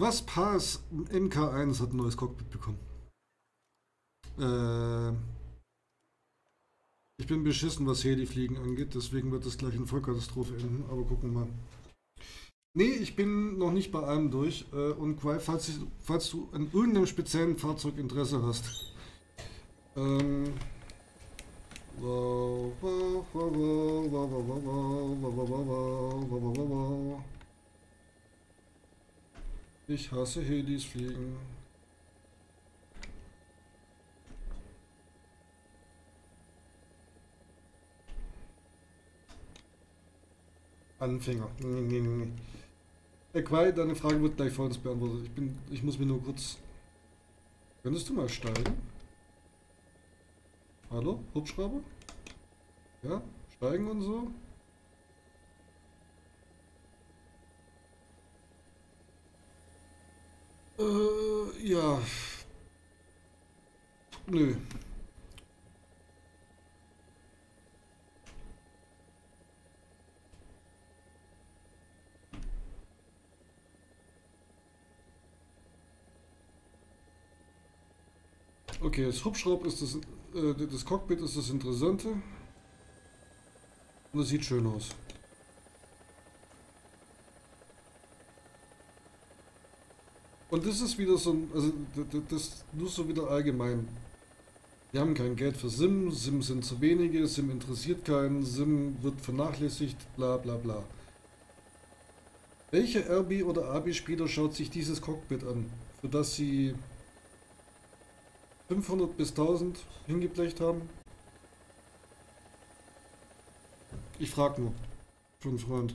Was Pass MK1 hat ein neues Cockpit bekommen? Äh, ich bin beschissen, was Heli-Fliegen angeht, deswegen wird das gleich in Vollkatastrophe enden, aber gucken wir mal. Nee, ich bin noch nicht bei allem durch. Äh, und Quai, falls, ich, falls du an irgendeinem speziellen Fahrzeug Interesse hast, ähm, ich hasse Helis fliegen. Anfänger. Nee, nee, deine Frage wird gleich vor uns beantwortet. Ich, bin, ich muss mir nur kurz... Könntest du mal steigen? Hallo? Hubschrauber? Ja? Steigen und so? Äh, ja. Nö. Okay, das Hubschraub ist das, äh, das Cockpit ist das Interessante. Und das sieht schön aus. Und das ist wieder so ein, also das nur so wieder allgemein. Wir haben kein Geld für Sim, Sim sind zu wenige, Sim interessiert keinen, Sim wird vernachlässigt, bla bla bla. Welche RB oder AB-Spieler schaut sich dieses Cockpit an, für das sie 500 bis 1000 hingeblecht haben? Ich frage nur. Für einen Freund.